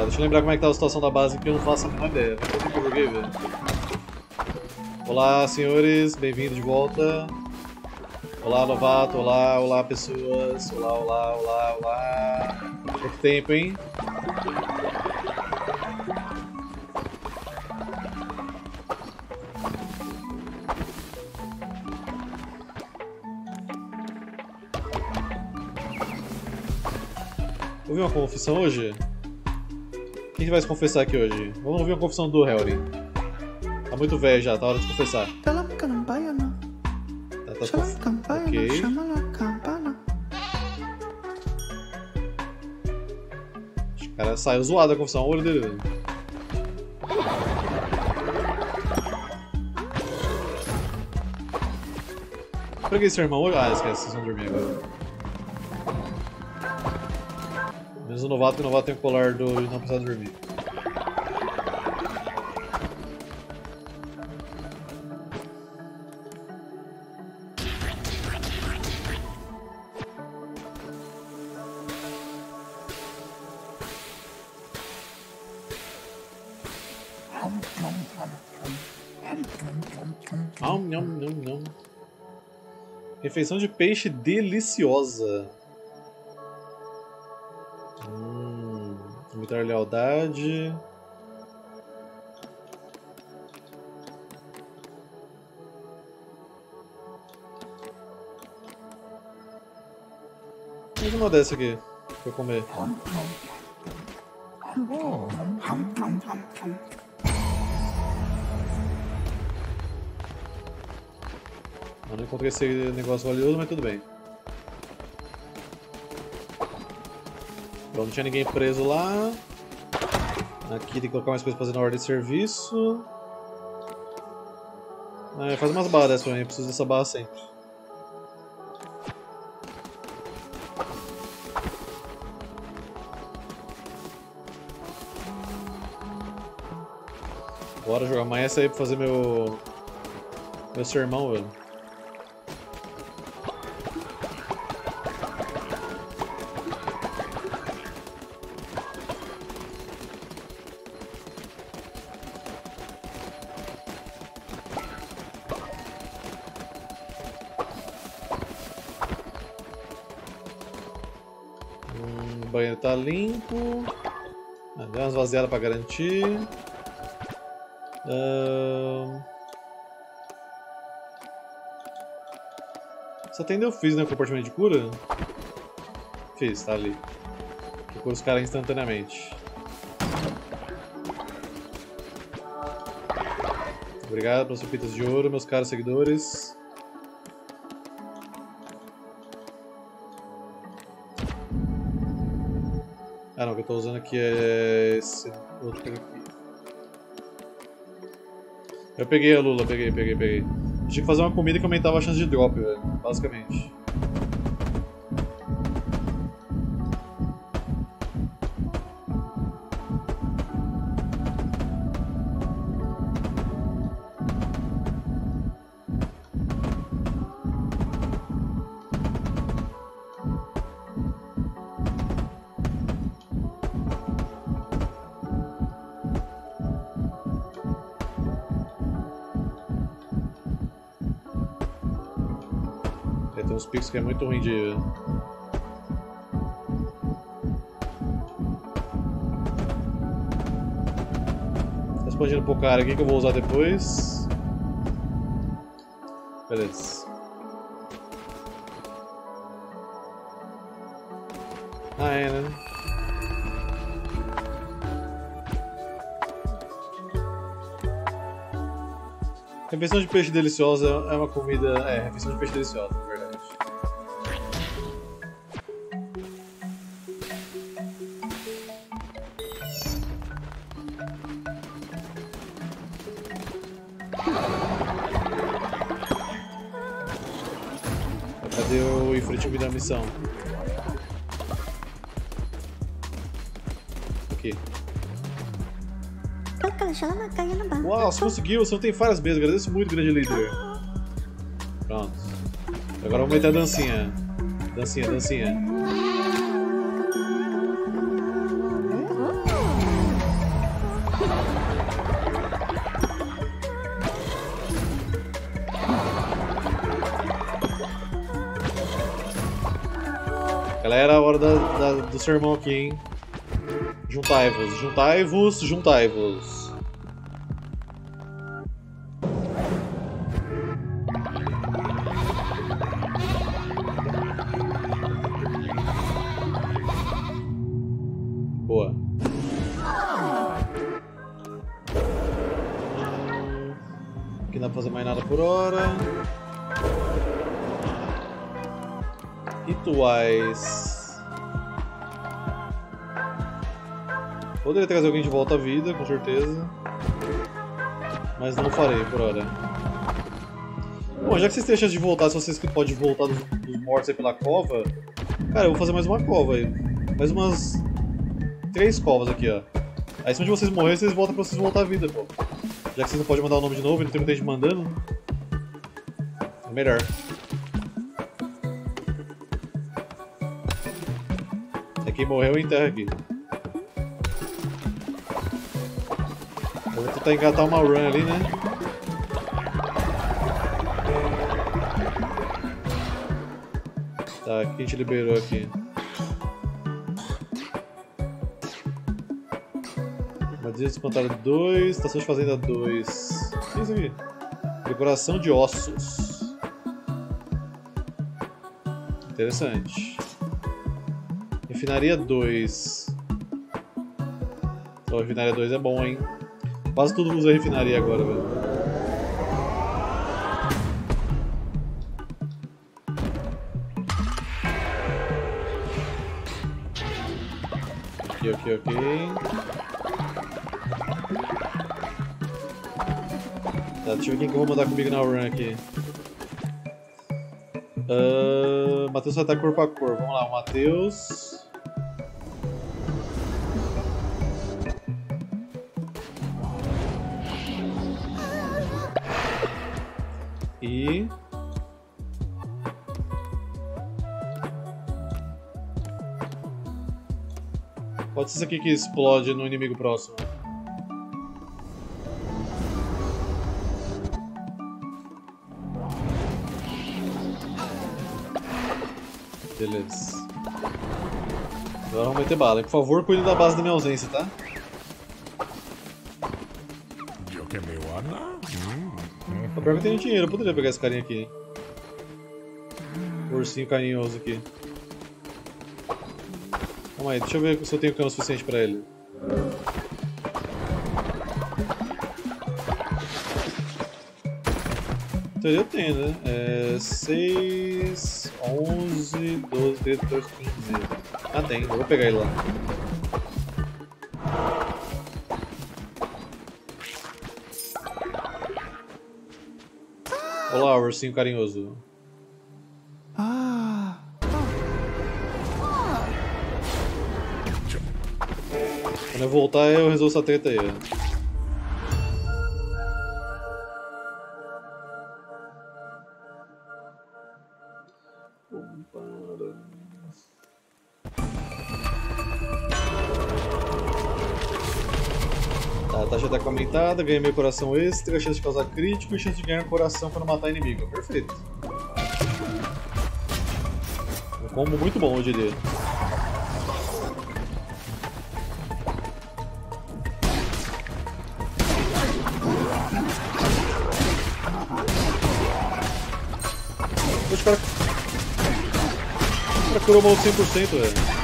Tá, deixa eu lembrar como é que tá a situação da base que eu não faço a menor ideia. Que joguei, velho. Olá, senhores, bem-vindos de volta. Olá, novato, olá, olá, pessoas. Olá, olá, olá, olá. Quanto tempo, hein? Ouvir uma confissão hoje? Quem vai se confessar aqui hoje? Vamos ouvir uma confissão do Harry. Tá muito velho já, tá hora de se confessar. Tá, tá shalam conf... Ok. O cara saiu zoado da confissão, olho dele. Peguei seu irmão. Ah, esquece, vocês vão dormir agora. Novato, o novato tem o colar do não precisar dormir. Refeição de peixe deliciosa. Imitar lealdade. Mais uma dessa aqui pra comer. Eu não encontrei esse negócio valioso, mas tudo bem. Não tinha ninguém preso lá. Aqui tem que colocar mais coisas pra fazer na ordem de serviço. É, faz umas barras dessas pra mim, eu preciso dessa barra sempre. Bora jogar amanhã essa aí pra fazer meu. meu sermão, velho. Vaziadas pra garantir. Ahn. Só tem eu fiz, né? Compartimento de cura? Fiz, tá ali. Que cura os caras instantaneamente. Obrigado pelas pepitas de ouro, meus caros seguidores. Tô usando aqui é esse outro aqui. Eu peguei a Lula, peguei, peguei, peguei. Tinha que fazer uma comida que aumentava a chance de drop, velho, basicamente. Uns picos que é muito ruim de. Expandindo um pouco a área aqui que eu vou usar depois. Beleza. Ah, é, né? Refeição de peixe deliciosa é uma comida. É, refeição de peixe deliciosa, verdade. Missão? Aqui. Uau, você conseguiu, você não tem falhas mesmo, agradeço muito, grande líder. Pronto. Agora vamos meter a dancinha. Dancinha, dancinha. Do sermão aqui, hein? Juntai-vos, juntai-vos, juntai-vos. Boa. Aqui não dá pra fazer mais nada por hora. Rituais. Poderia trazer alguém de volta à vida, com certeza. Mas não farei por hora. Bom, já que vocês têm a chance de voltar, se vocês que podem voltar dos, dos mortos aí pela cova, cara, eu vou fazer mais uma cova aí. Mais umas três covas aqui, ó. Aí se um de vocês morrer, vocês voltam pra vocês voltar à vida, pô. Já que vocês não podem mandar o nome de novo e não tem muita gente mandando. É melhor. É quem morreu enterra aqui. Vou tentar engatar uma run ali, né? Tá, quem te liberou aqui? Armadilha espantada 2, estação de fazenda 2. O que é isso aqui? Decoração de ossos. Interessante. Refinaria 2. Então, refinaria 2 é bom, hein? Quase todo mundo usa refinaria agora, velho. Ok, ok, ok. Tá, deixa eu ver quem que eu vou mandar comigo na run aqui. Uh, Matheus vai estar corpo a corpo. Vamos lá, o Matheus. Pode ser isso aqui que explode no inimigo próximo. Beleza. Agora vamos meter bala. Por favor, cuide da base da minha ausência, tá? O pior que eu tenho dinheiro, eu poderia pegar esse carinha aqui. O ursinho carinhoso aqui. Calma aí, deixa eu ver se eu tenho cano suficiente pra ele. Então eu tenho, né? É 6, 11, 12, 13, 14, 15. Ah, tem, eu vou pegar ele lá. Ursinho carinhoso. Ah. Quando eu voltar, eu resolvo essa treta aí. Aumentada, ganha meio coração extra, chance de causar crítico e chance de ganhar coração quando matar inimigo. Perfeito. Um combo muito bom, eu diria. Poxa, o cara... O cara curou maluco 100%, velho.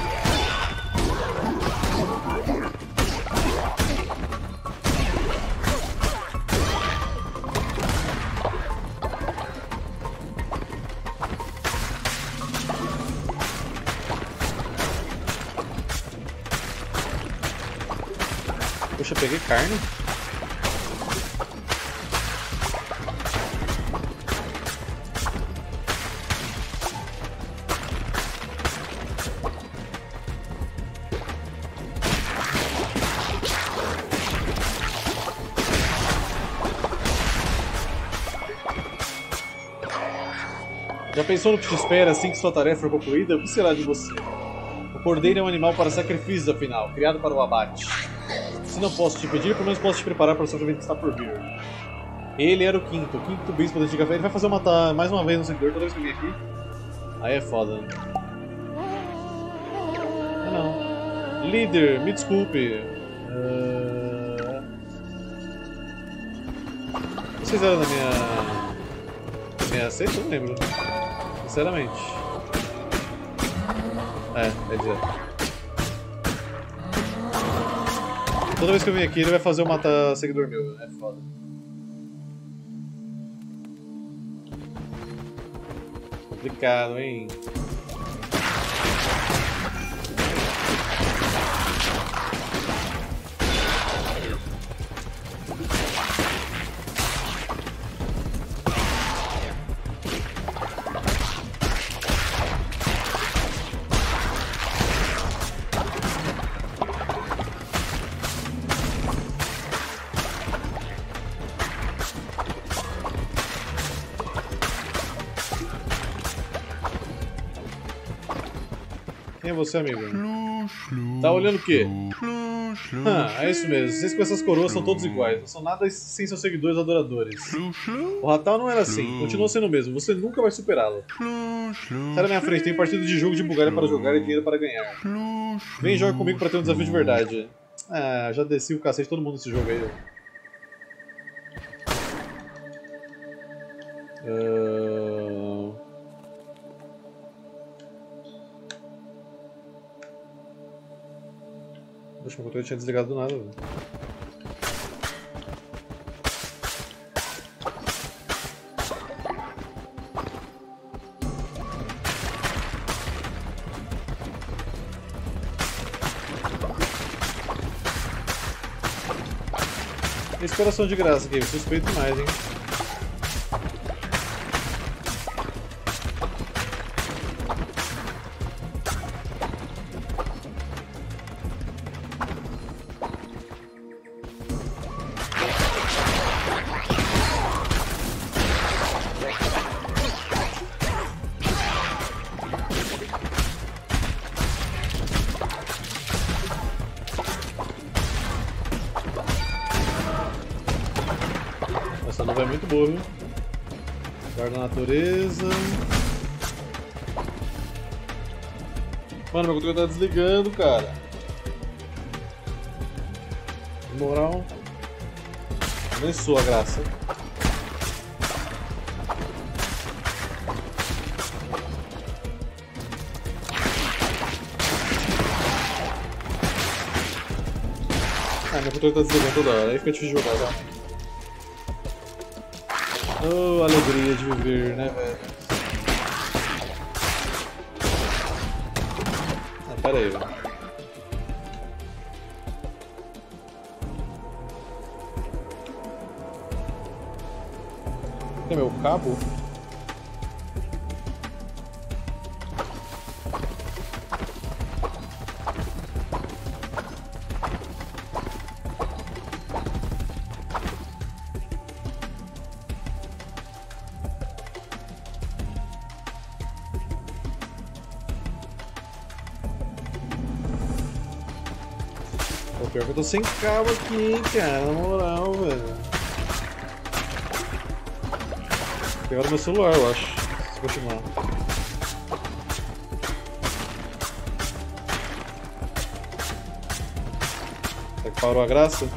Pensou no que te espera assim que sua tarefa for concluída? O que será de você? O cordeiro é um animal para sacrifícios, afinal, criado para o abate. Se não posso te pedir, pelo menos posso te preparar para o sofrimento que está por vir. Ele era o quinto, o quinto bispo da antiga fé. Ele vai fazer matar mais uma vez no seguidor toda vez que eu vim aqui. Aí é foda. né? não. Líder, me desculpe. Ah, Vocês eram da minha. da minha seita? Eu não lembro. Sinceramente. É, quer dizer. Toda vez que eu vim aqui ele vai fazer eu matar seguidor meu, é foda. Complicado, hein? Você, amigo? Tá olhando o quê? Ah, é isso mesmo. Vocês com essas coroas são todos iguais. Não são nada sem seus seguidores adoradores. O Ratal não era assim. Continua sendo o mesmo. Você nunca vai superá-lo. Sai da minha frente. Tem partida de jogo de Bulgária para jogar e dinheiro para ganhar. Vem joga comigo para ter um desafio de verdade. Ah, já desci o cacete de todo mundo nesse jogo aí. Ah, Poxa, meu controle tinha desligado do nada. velho. Inspiração de graça aqui, suspeito mais, hein? Viu? Guarda a natureza. Mano, meu controle tá desligando, cara. Moral. Nem sua graça. Ah, meu controle tá desligando toda hora, aí fica difícil de jogar, tá? Oh, alegria de viver, né, velho? Ah, pera aí, velho. Meu cabo? Tô sem cabo aqui, cara, na moral, velho. Pegaram meu celular, eu acho. Se continuar. Será que parou a graça?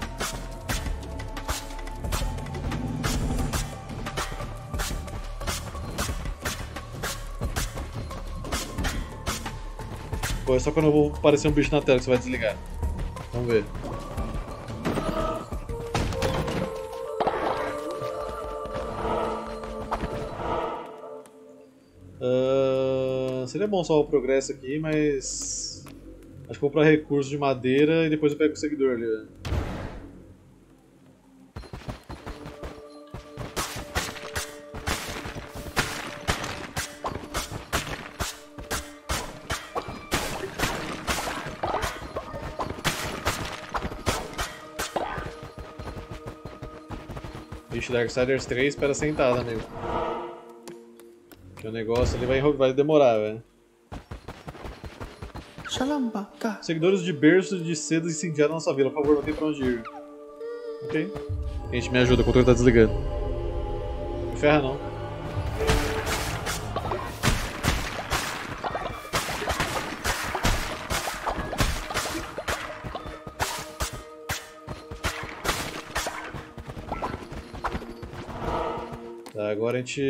Pô, é só quando eu vou aparecer um bicho na tela que você vai desligar. Vamos ver. Ah, seria bom salvar o progresso aqui, mas. Acho que vou comprar recursos de madeira e depois eu pego o seguidor ali. né? Vixe, Darksiders 3 espera sentado, amigo o negócio ele vai, vai demorar, velho. Seguidores de berço de seda incendiaram nossa vila. Por favor, não tem pra onde ir. Ok. Gente, me ajuda, o controle tá desligando. Me ferra não. Tá, agora a gente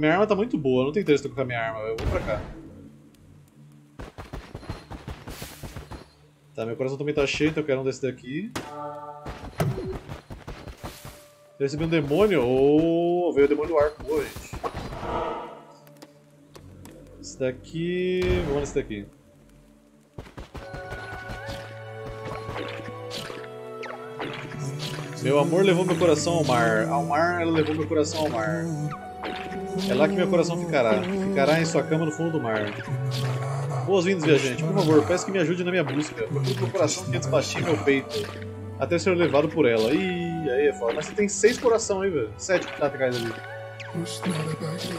minha arma tá muito boa, não tem interesse em a minha arma, eu vou pra cá. Tá, meu coração também tá cheio, então eu quero um desse daqui. Eu recebi um demônio? Oh, veio o demônio do arco, gente. Esse daqui. Vamos nesse daqui. Meu amor levou meu coração ao mar. Ao mar, ela levou meu coração ao mar. É lá que meu coração ficará. Ficará em sua cama no fundo do mar. Boas-vindas, viajante. Por favor, peço que me ajude na minha busca. Procure meu coração que despachei meu peito. Até ser levado por ela. Ih, aí é foda. Mas você tem seis coração aí, velho. Sete que tá atrás ali.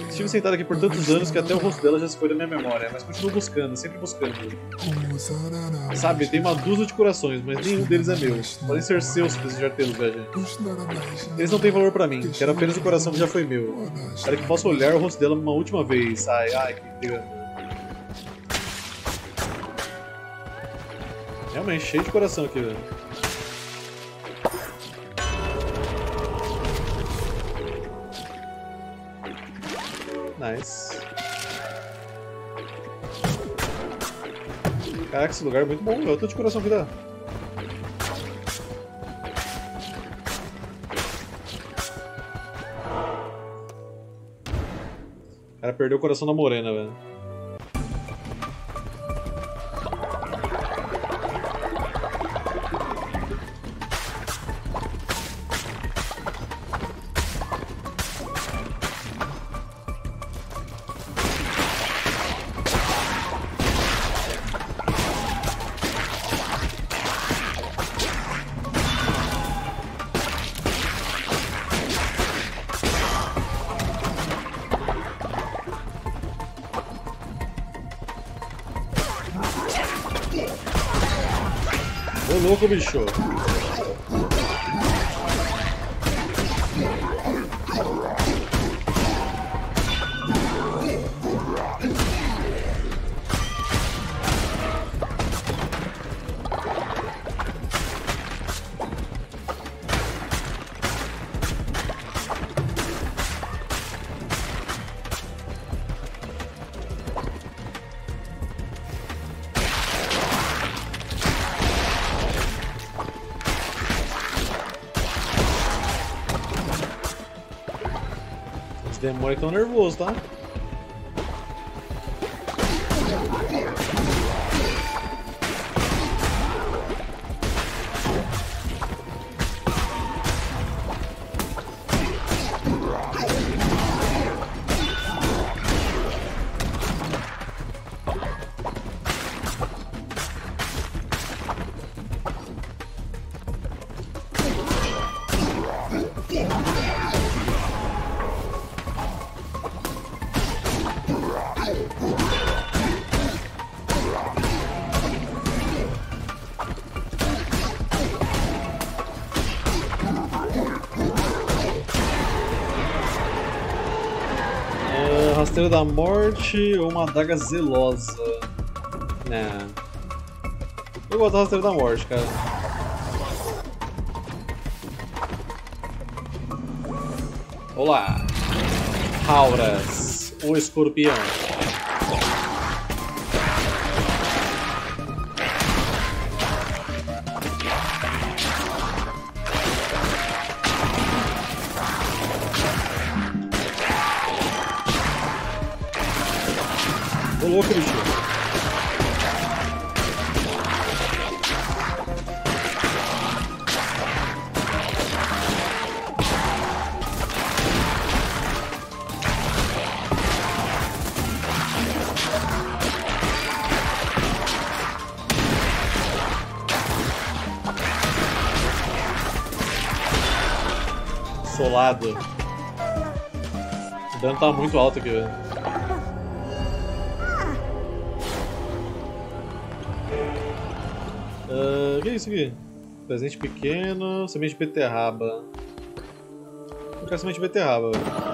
Estive sentado aqui por tantos anos que até o rosto dela já se foi da minha memória, mas continuo buscando, sempre buscando. Sabe, tem uma dúzia de corações, mas nenhum deles é meu. Podem ser seus se desejar tê-los, viajante. Eles não têm valor pra mim, quero apenas o coração que já foi meu. Para que possa olhar o rosto dela uma última vez. Ai, ai, que engano. Realmente, cheio de coração aqui, velho. Nice. Caraca, esse lugar é muito bom, o tanto de coração dá. O cara perdeu o coração da morena, velho. Bicho. Demônios estão nervosos, tá? Rasteiro da Morte ou uma adaga zelosa? Né. Eu gosto do Rasteiro da Morte, cara. Olá! Rauras, o escorpião. Solado. O dano tá muito alto aqui, velho. Ah, O que é isso aqui? Presente pequeno, semente de beterraba. Eu quero semente de beterraba. velho.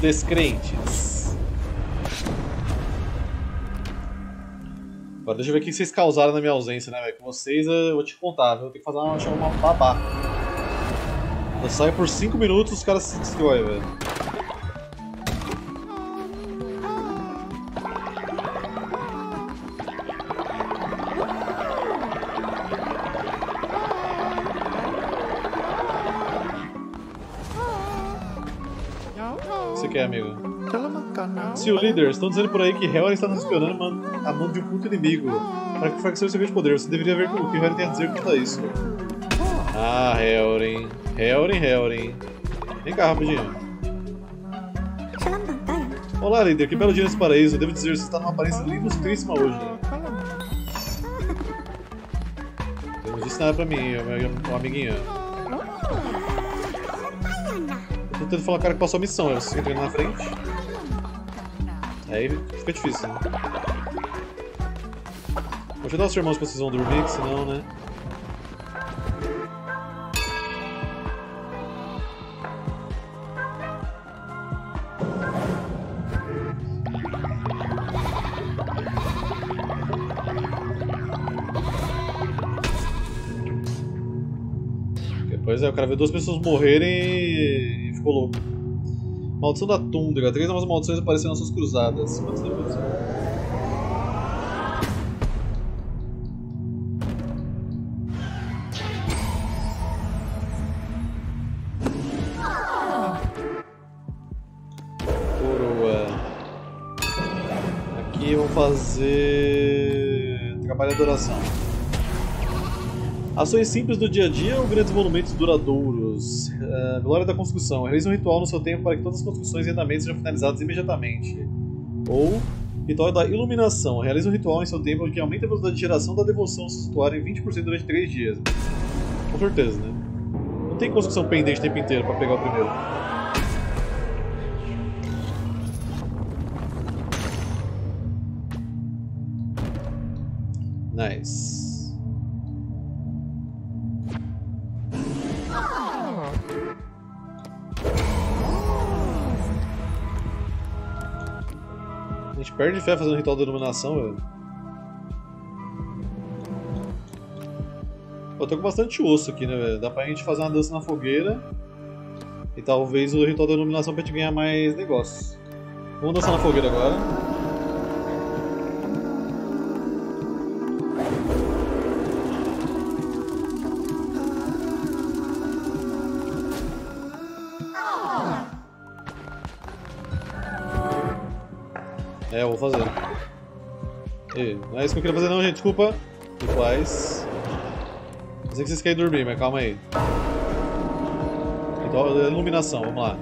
Descrentes. Agora deixa eu ver o que vocês causaram na minha ausência, né, velho? Com vocês eu vou te contar, viu? Eu tenho que fazer uma, uma babá. Eu saio por 5 minutos os caras se destroem, velho. Se o líder, estão dizendo por aí que Hellren está nos espionando man- a mão de um puto inimigo. Para que o seu grande poder, você deveria ver o que Hellren tem a dizer quanto a isso. Ah, Hellren. Hellren, Hellren. Vem cá, rapidinho. Olá, líder. Que belo dia nesse paraíso. Devo dizer, você está numa aparência ilustríssima hoje. Você não disse nada pra mim, meu, amiguinho. Eu tô tentando falar com o cara que passou a missão. Você fica treinando na frente. Aí fica difícil, né? Vou ajudar os irmãos que vão dormir, que senão, né? Pois é, o cara vê duas pessoas morrerem e ficou louco. Maldição da Tundra. Três novas maldições apareceram nas suas cruzadas. Ações simples do dia a dia ou grandes monumentos duradouros? Uh, glória da construção. Realize um ritual no seu tempo para que todas as construções e andamentos sejam finalizados imediatamente. Ou ritual da iluminação. Realize um ritual em seu tempo que aumenta a velocidade de geração da devoção ao santuário em 20% durante 3 dias. Com certeza, né? Não tem construção pendente o tempo inteiro para pegar o primeiro. Nice. Perde fé fazendo ritual da iluminação, velho. Eu tô com bastante osso aqui, né, velho? Dá pra gente fazer uma dança na fogueira. E talvez o ritual da iluminação pra gente ganhar mais negócios. Vamos dançar na fogueira agora. É, eu vou fazer. Ih, não é isso que eu queria fazer não, gente. Desculpa. Rituais. Eu sei que vocês querem dormir, mas calma aí. Ritual da iluminação, vamos lá.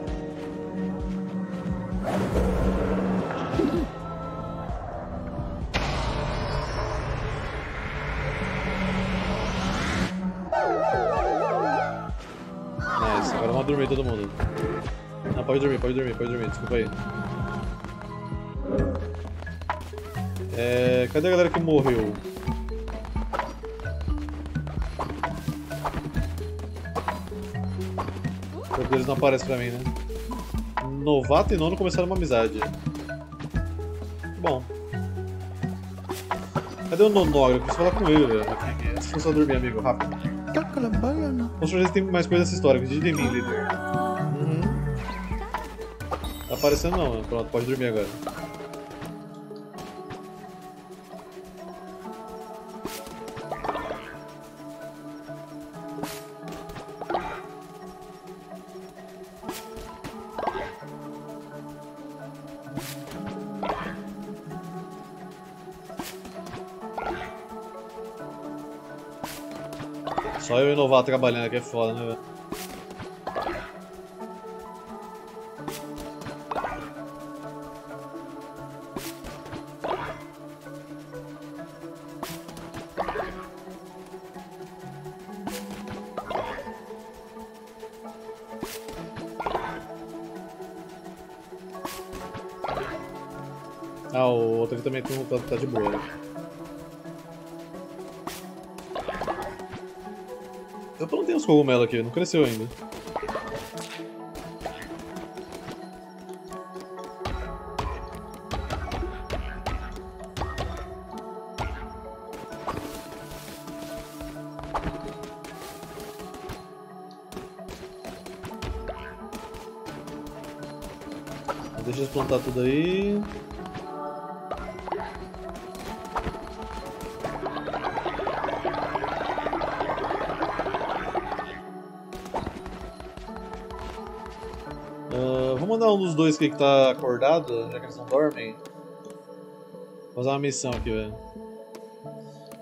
Nice, agora vamos dormir todo mundo. Não, pode dormir, pode dormir, pode dormir, desculpa aí. É, cadê a galera que morreu? Porque eles não aparecem pra mim, né? Novato e nono começaram uma amizade. Bom. Cadê o nonógrafo? Eu preciso falar com ele, velho. Deixa eu só dormir, amigo, rápido. Com certeza tem mais coisa dessa história, acredita em mim, líder. Uhum. Tá aparecendo não, pronto, pode dormir agora. Trabalhando aqui é foda, né, velho? Ah, o outro também tá, tá de boa. né? Eu plantei uns cogumelos aqui, não cresceu ainda. Deixa eles plantar tudo aí. Dois aqui que tá acordado, já que eles não dormem. Vou fazer uma missão aqui, velho.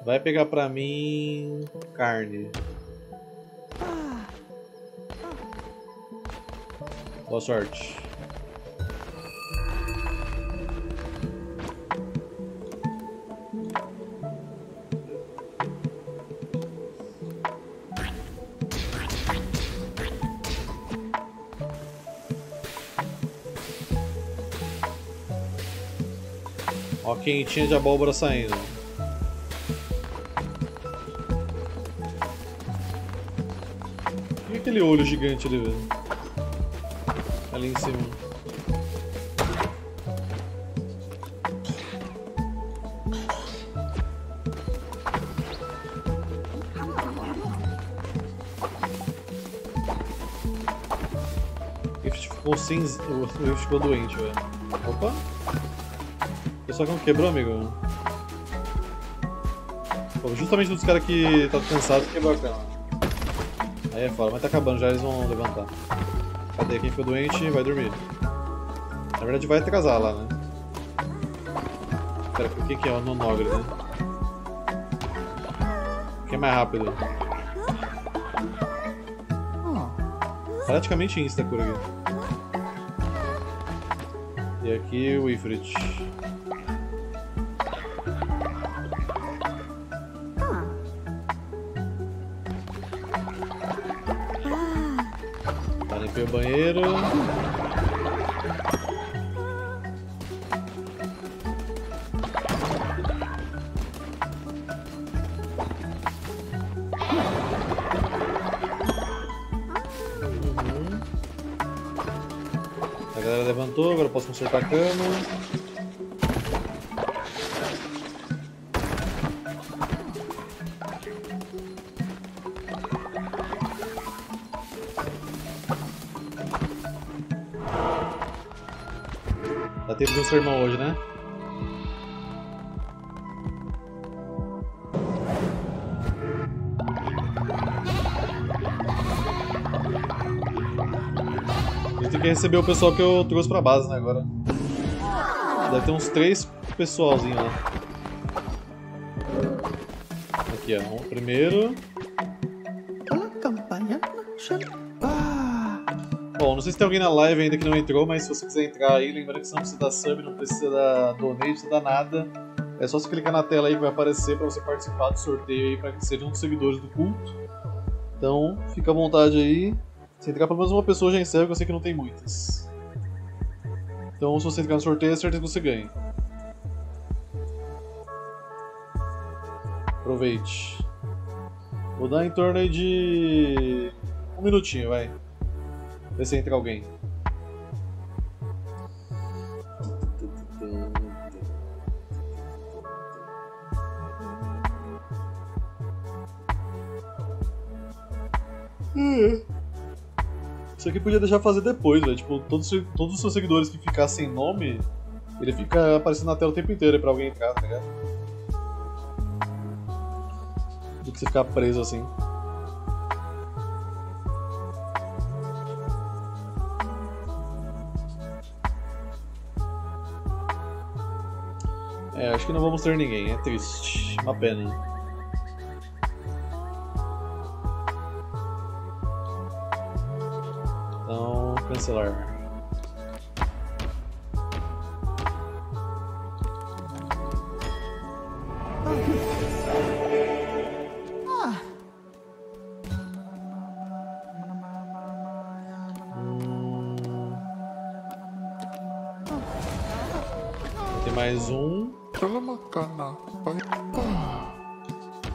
Vai pegar pra mim carne. Boa sorte. Quentinha de abóbora saindo. E aquele olho gigante ali, velho? Ali em cima. O Rift ficou cinza. O Rift ficou doente, velho. Opa! O pessoal que não quebrou, amigo? Pô, justamente dos caras que tá cansado quebrou a cama. Aí é foda, mas tá acabando já, eles vão levantar. Cadê? Quem ficou doente vai dormir. Na verdade vai atrasar lá, né? Pera, o que que é o nonogre, né? O que é mais rápido? Praticamente insta a cura aqui. E aqui o Ifrit. Uhum. A galera levantou, agora posso consertar a cama. Dá tempo de um sermão hoje, né? Gente tem que receber o pessoal que eu trouxe pra base, né, agora. Deve ter uns três pessoalzinho lá. Aqui, ó. Um primeiro. Sei se tem alguém na live ainda que não entrou, mas se você quiser entrar aí, lembrando que você não precisa dar sub, não precisa dar donate, não precisa dar nada. É só você clicar na tela aí vai aparecer pra você participar do sorteio aí, pra que seja um dos seguidores do culto. Então, fica à vontade aí. Se entrar pelo menos uma pessoa já encerra, que eu sei que não tem muitas. Então, se você entrar no sorteio, é certeza que você ganha. Aproveite. Vou dar em torno aí de. um minutinho, vai. Ver se entra alguém. Isso aqui podia deixar fazer depois, velho. Tipo, todos, todos os seus seguidores que ficassem sem nome, ele fica aparecendo na tela o tempo inteiro pra alguém entrar, tá ligado? Do que você ficar preso assim. É, acho que não vamos ter ninguém, é triste. Uma pena. Então, cancelar.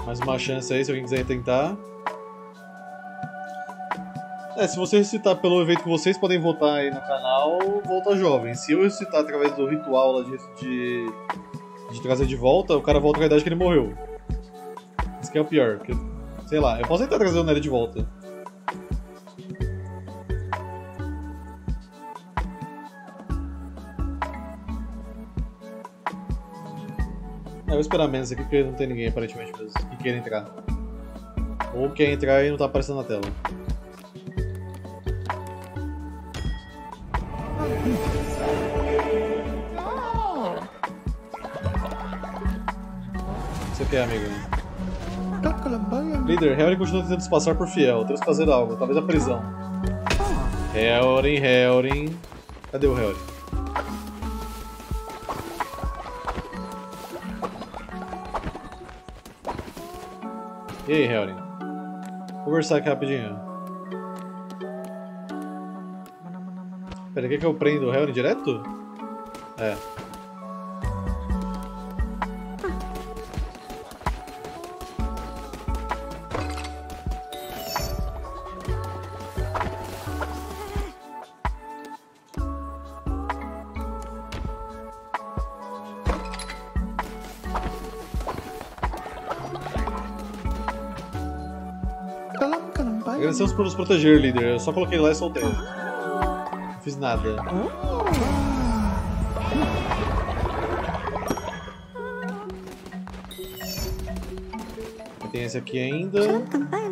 Mais uma chance aí se alguém quiser tentar. É, se você ressuscitar pelo evento que vocês podem votar aí no canal, volta jovem. Se eu ressuscitar através do ritual lá de, de, de trazer de volta, o cara volta com a idade que ele morreu. Isso que é o pior. sei lá, eu posso tentar trazer o Nery de volta. Vou esperar menos aqui porque não tem ninguém aparentemente mesmo que queira entrar. Ou quer entrar e não tá aparecendo na tela. Você quer, amigo? Líder, Helrin continua tentando se passar por fiel. Temos que fazer algo, talvez a prisão. Helrin, Helrin. Cadê o Helrin? E aí, Helrin? Conversar aqui rapidinho. Pera, quer que eu prenda o Helrin direto? É. por nos proteger, líder. Eu só coloquei lá e soltei. Não fiz nada. Tem esse aqui ainda. Ah,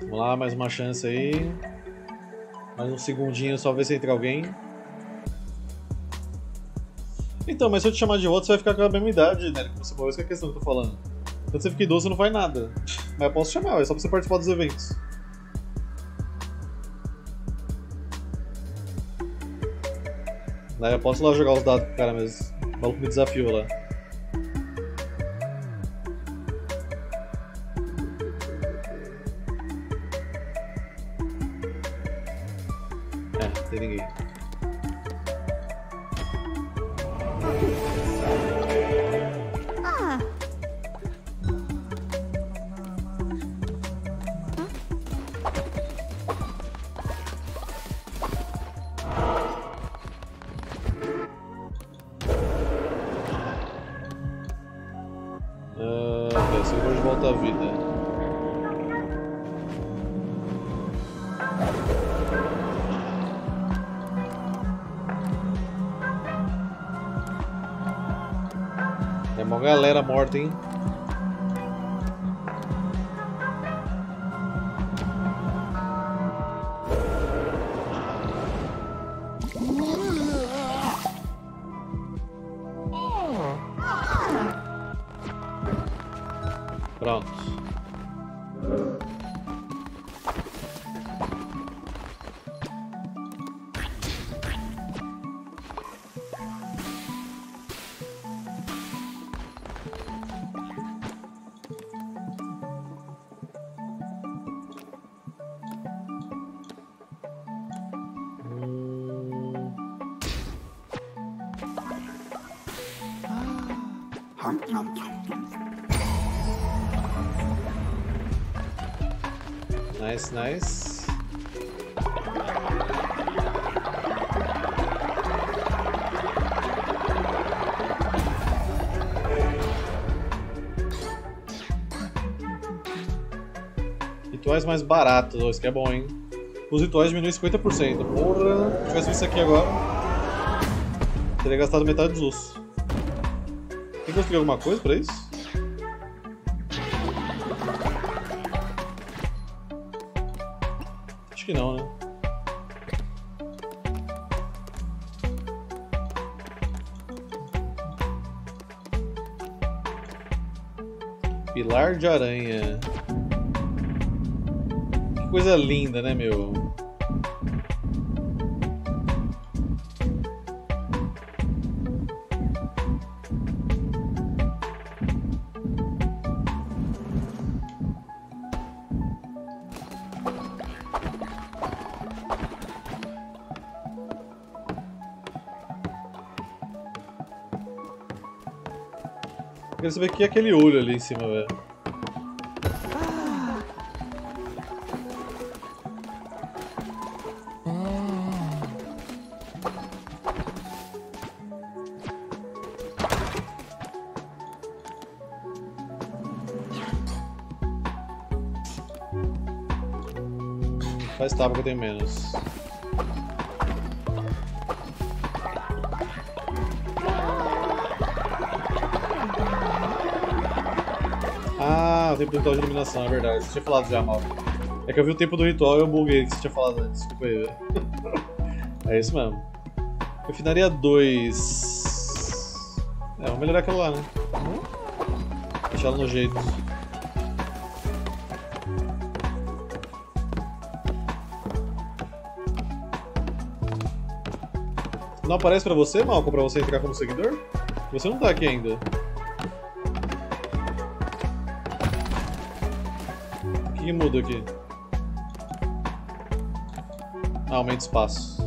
Vamos lá, mais uma chance aí. Mais um segundinho só ver se entra alguém. Então, mas se eu te chamar de volta, você vai ficar com a mesma idade, né? Que você morreu, essa é a questão que eu tô falando. Quando você fica idoso, não faz nada. Mas eu posso chamar, é só pra você participar dos eventos. Daí eu posso lá jogar os dados pro cara mesmo. O maluco me desafiou lá. Nice, nice. Rituais mais baratos, isso que é bom, hein? Os rituais diminuem 50%. Porra, se tivesse isso aqui agora, teria gastado metade dos ossos. Tem que construir alguma coisa pra isso? Que não, né? Pilar de aranha. Que coisa linda, né, meu? você vê que é aquele olho ali em cima, velho. Faz tapa que eu tenho menos. Tempo do ritual de iluminação, é verdade. Você tinha falado já, mal. É que eu vi o tempo do ritual e eu buguei que você tinha falado antes. Desculpa aí. é isso mesmo. Refinaria 2. É, vamos melhorar aquela lá, né? Deixar ela no jeito. Não aparece pra você, Malcolm, pra você entrar como seguidor? Você não tá aqui ainda. O que, que muda aqui? Ah, aumenta espaço.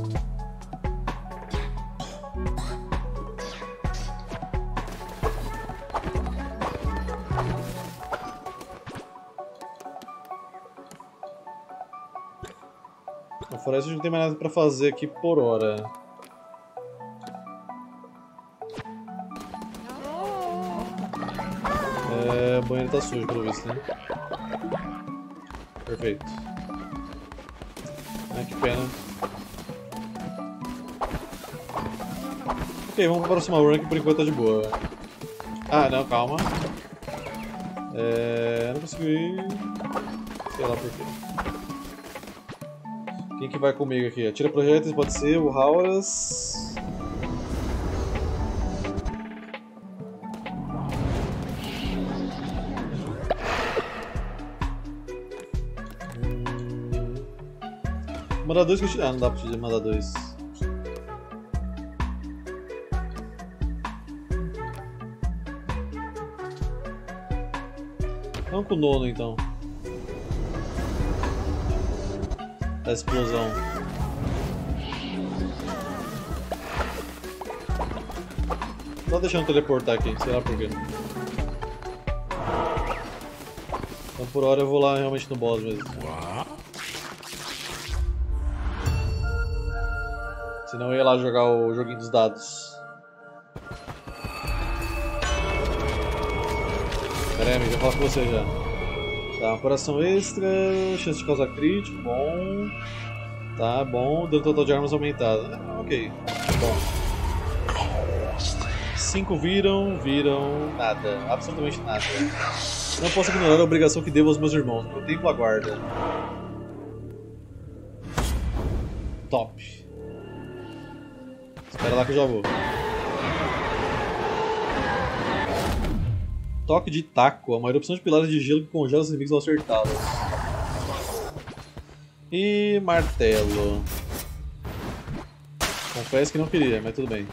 Na floresta a gente não tem mais nada pra fazer aqui por hora. É, o banheiro tá sujo, pelo visto, né? Perfeito. Ah, que pena. Ok, vamos pra próxima run que por enquanto tá de boa. Ah, não, calma. É... Não consigo ir... Sei lá por quê. Quem que vai comigo aqui? Atira projéteis, pode ser o Hauras. Mandar dois que. Ah, não dá pra te mandar dois. Vamos com o nono então. Da explosão. Tá deixando teleportar aqui, sei lá porquê. Então por hora eu vou lá realmente no boss mesmo. Senão eu ia lá jogar o joguinho dos dados. Pera aí, amigo, eu falo com você já. Tá, coração extra, chance de causar crítico, bom. Tá, bom. Dano total de armas aumentado. Ah, ok, bom. Cinco viram, viram nada, absolutamente nada. Não posso ignorar a obrigação que devo aos meus irmãos. Meu tempo aguarda. Espera lá que eu já vou. Toque de taco, a maior opção de pilares de gelo que congela os inimigos ao acertá-los. E martelo. Confesso que não queria, mas tudo bem.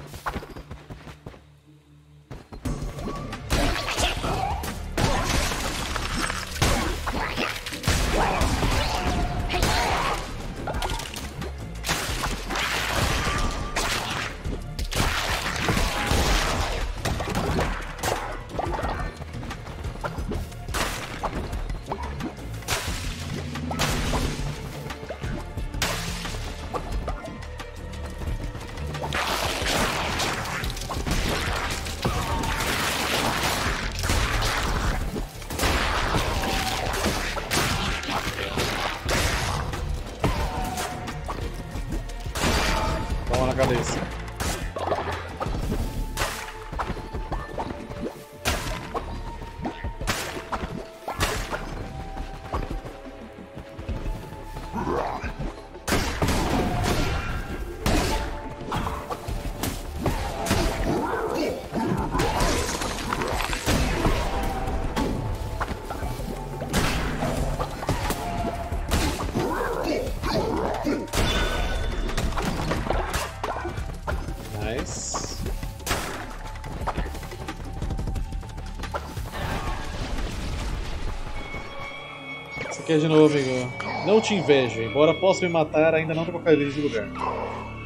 Quer de novo, amigo? Não te invejo, embora possa me matar, ainda não trocaria de lugar.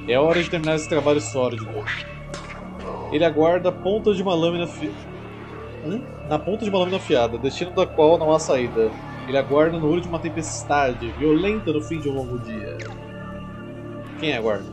É hora de terminar esse trabalho sórdido. Ele aguarda a ponta de uma lâmina fi... Hã? Na ponta de uma lâmina afiada, destino da qual não há saída. Ele aguarda no olho de uma tempestade, violenta no fim de um longo dia. Quem aguarda?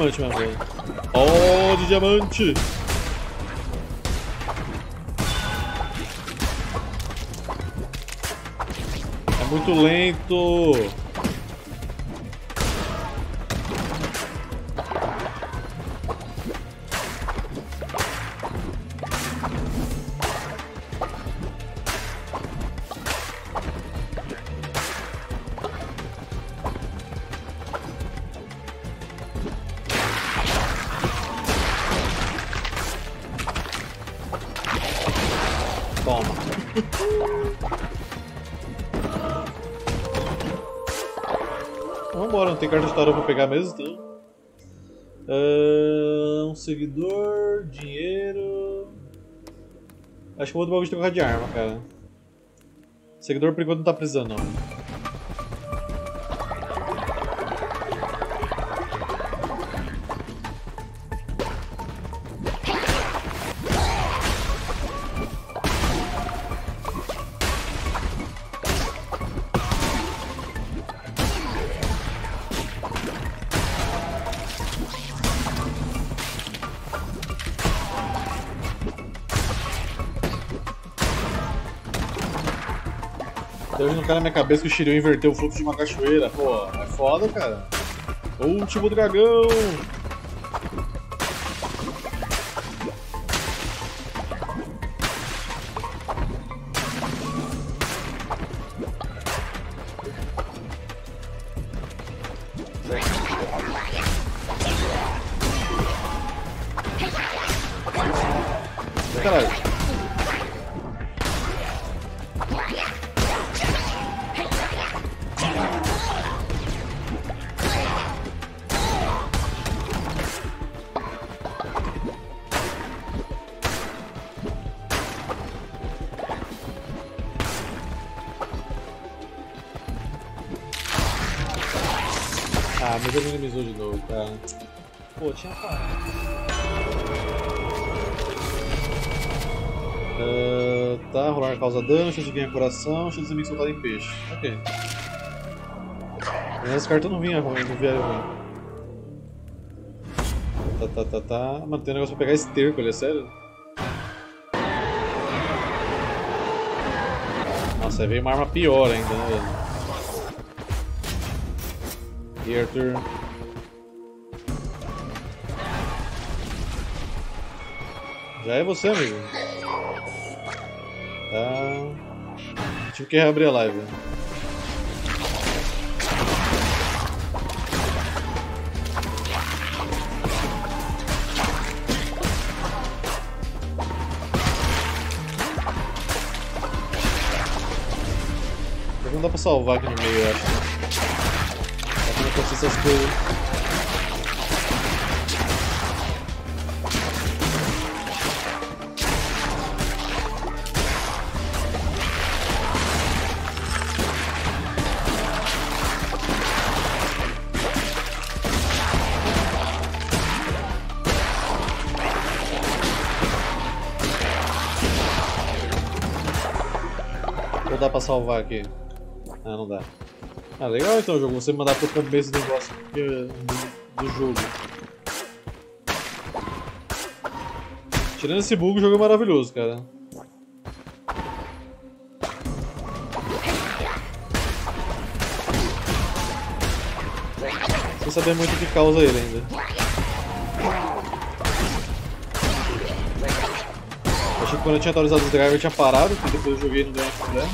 Diamante mesmo. velho. Pó de diamante! É muito lento! Carta de tarô pra pegar mesmo, então. Ah, um seguidor, dinheiro. Acho que eu vou tomar de trocar de arma, cara. Seguidor por enquanto não tá precisando, não. Na minha cabeça que o Shiryu inverteu o fluxo de uma cachoeira. Pô, é foda, cara. Último dragão! Ele minimizou de novo, cara. Pô, tinha parado. Ah, tá, rolar causa dano, chance de ganhar coração, chance de inimigo soltado em peixe. Ok. Mas as cartas não vinham ruim, não vieram ruim. Tá, tá, tá, tá. Mano, tem um negócio pra pegar esterco ali, é sério? Nossa, aí veio uma arma pior ainda, né, velho? E aí, Arthur? Já é você, amigo. Tá. Tive que reabrir a live. Não dá pra salvar aqui no meio, eu acho. Acontecer essas coisas. Ou dá pra salvar aqui? Ah, não dá. Ah, legal então o jogo, você mandar pro começo do negócio que- do, do jogo. Tirando esse bug, o jogo é maravilhoso, cara. Sem saber muito o que causa ele ainda. Achei que quando eu tinha atualizado os drivers tinha parado, porque depois eu joguei e não deu mais problema.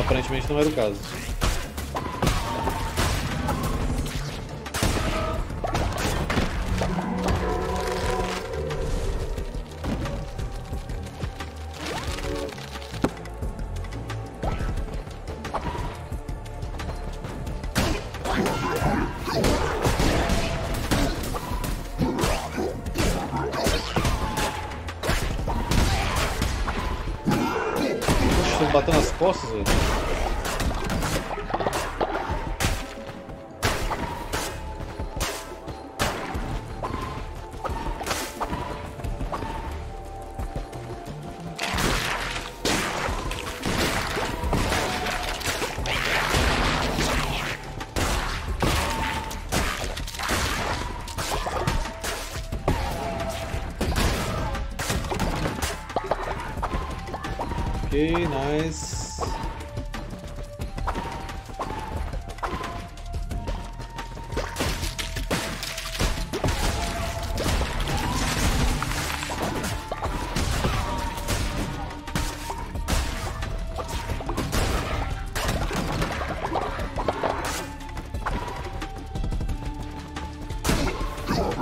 Aparentemente não era o caso.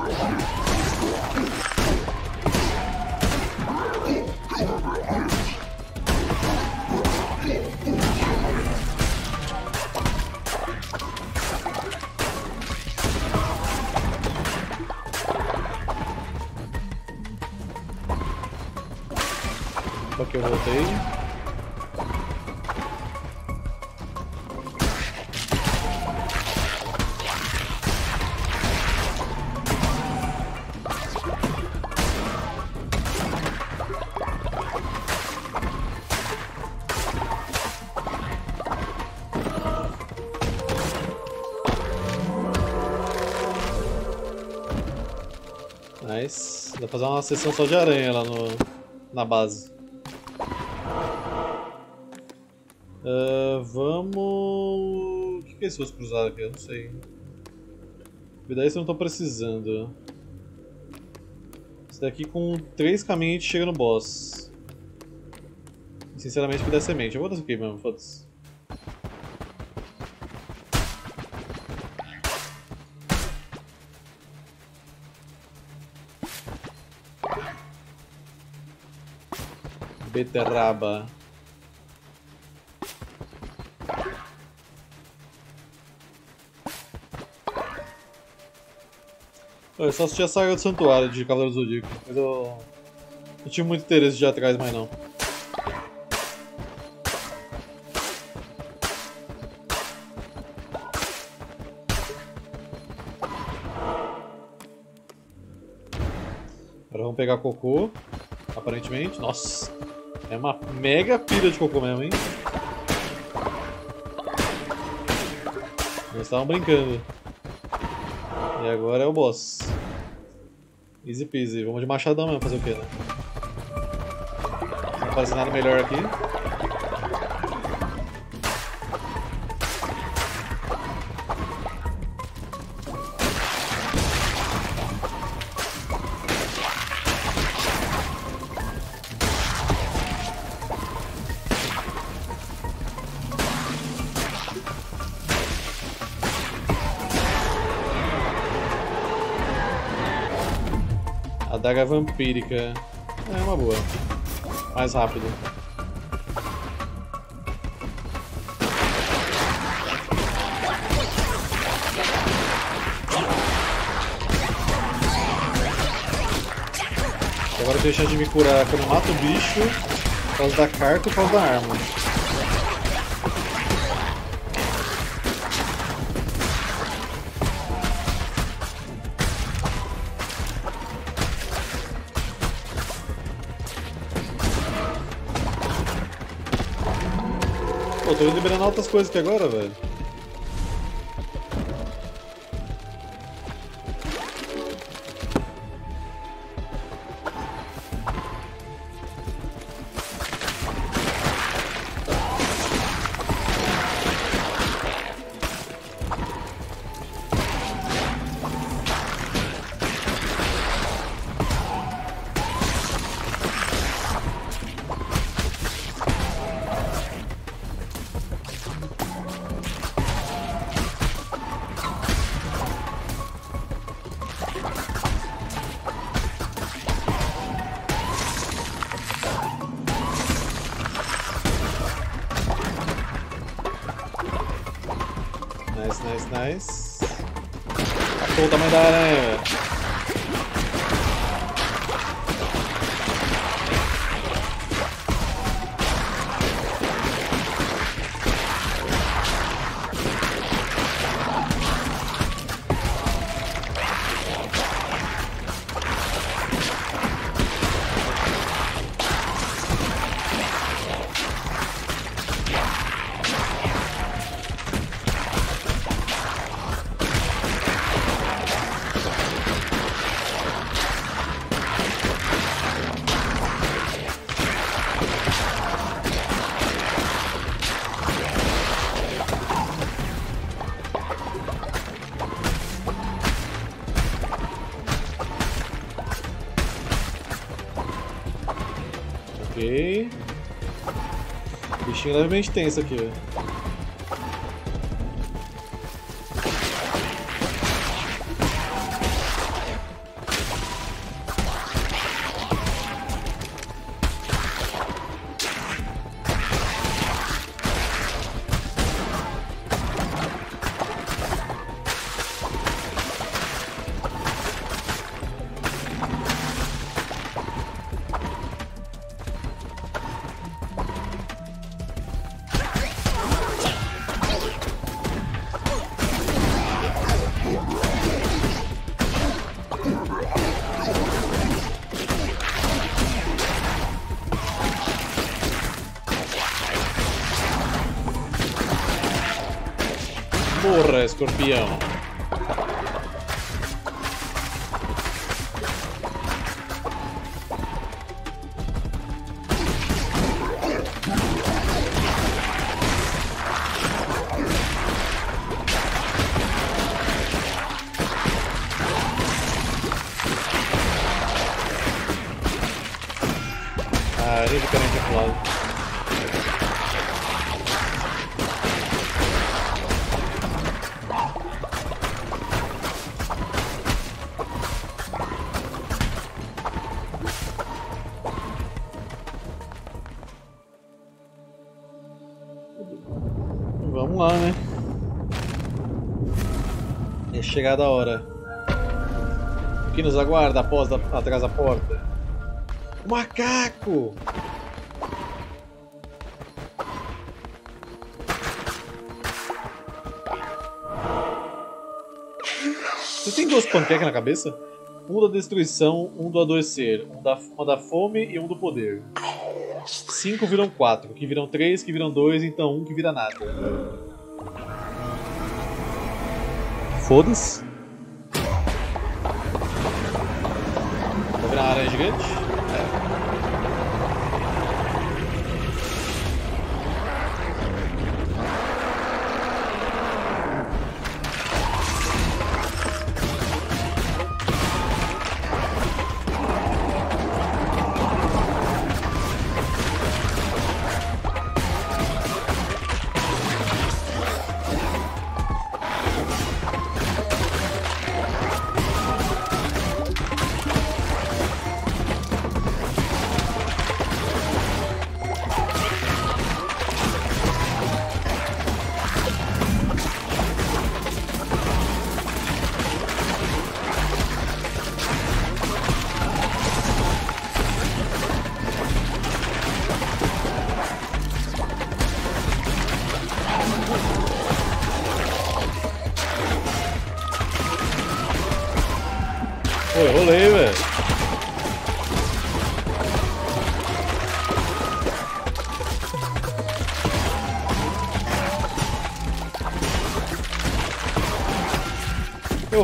Ok, eu fazer uma sessão só de aranha lá no, na base. Ah, vamos. O que, que é esse osso cruzado aqui? Eu não sei. Cuidado se eu não tô precisando. Esse daqui com três caminhos a gente chega no boss. Sinceramente, me dá semente. Eu vou dar isso aqui mesmo, foda-se. Beterraba. Eu só assisti a saga do Santuário de Cavaleiro do Zodíaco, mas eu não tive muito interesse de ir atrás mais não. Agora vamos pegar cocô, aparentemente. Nossa, é uma mega pilha de cocô mesmo, hein? Eles estavam brincando. E agora é o boss. Easy peasy. Vamos de machadão mesmo, fazer o quê, né? Não aparece nada melhor aqui. Adaga vampírica. É uma boa. Mais rápido. Agora chance de me curar quando eu mato o bicho, por causa da carta e por causa da arma. Tô liberando altas coisas aqui agora, velho. O tamanho da aranha, Bichinho levemente tenso aqui. Escorpião. Ah, chegada a hora. O que nos aguarda após da, atrás da porta? O macaco! Você tem duas panquecas na cabeça? Um da destruição, um do adoecer, um da, uma da fome e um do poder. Cinco viram quatro, que viram três, que viram dois, então um que vira nada. Foda-se. Vai virar uma aranha gigante?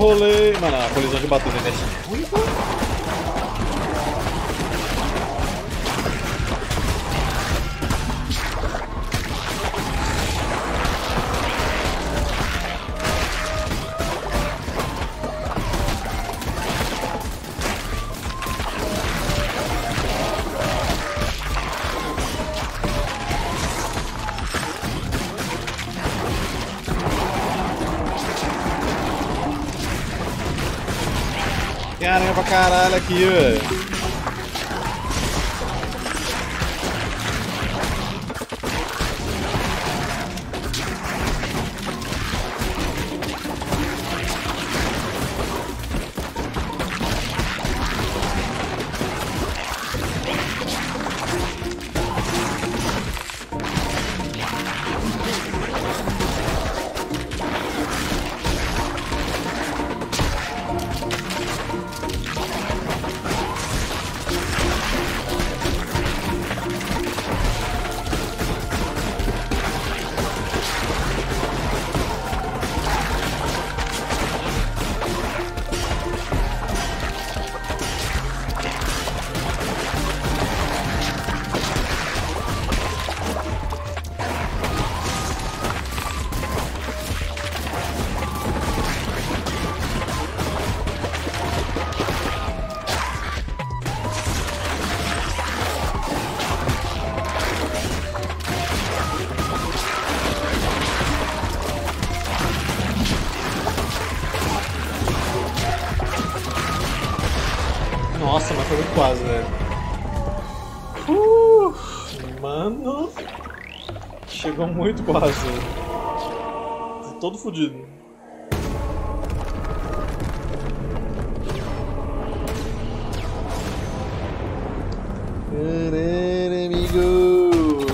Rolei. Mano, a colisão de batida é caralho aqui, velho. Chegou muito quase. Tô todo amigo.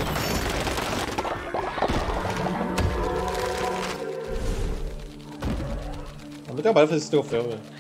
Não deu trabalho fazer esse troféu, velho.